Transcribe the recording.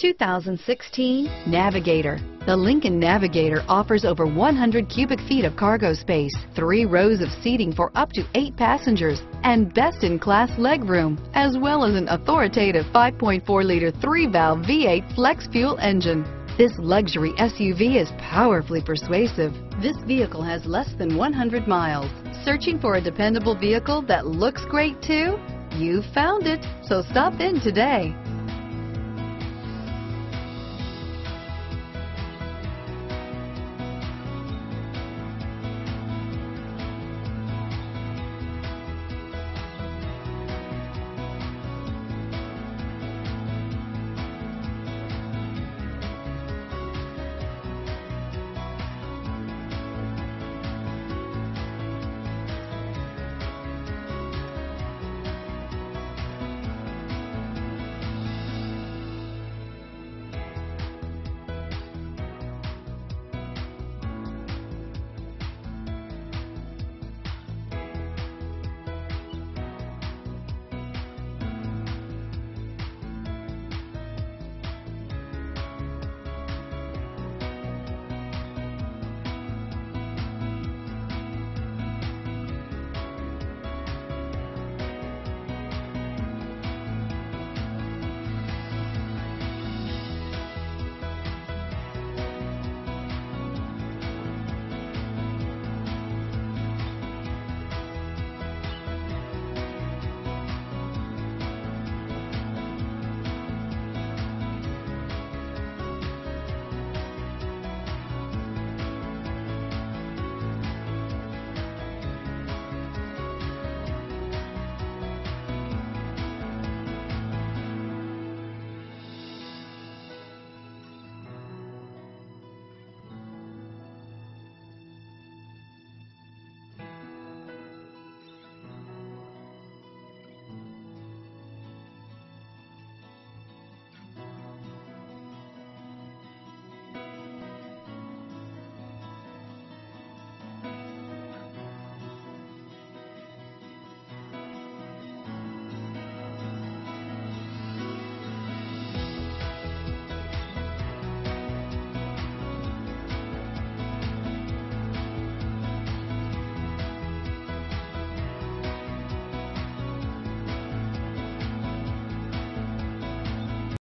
2016 Navigator. The Lincoln Navigator offers over 100 cubic feet of cargo space, three rows of seating for up to eight passengers, and best-in-class legroom, as well as an authoritative 5.4-liter three-valve V8 flex fuel engine. This luxury SUV is powerfully persuasive. This vehicle has less than 100 miles. Searching for a dependable vehicle that looks great too? You found it, so stop in today.